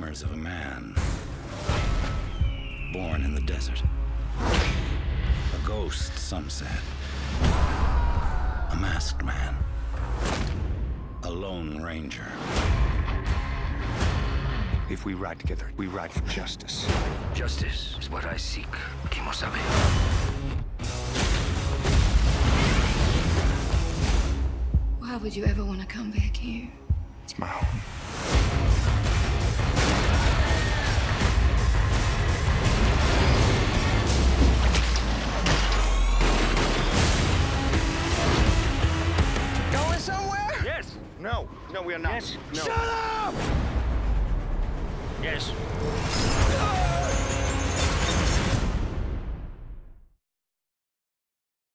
bones of a man born in the desert. A ghost, some said. A masked man. A lone ranger. If we ride together, we ride for justice. Justice is what I seek, Kimosabe. Why would you ever want to come back here? It's my home. No. No, we are not. Yes. No. Shut up! Yes.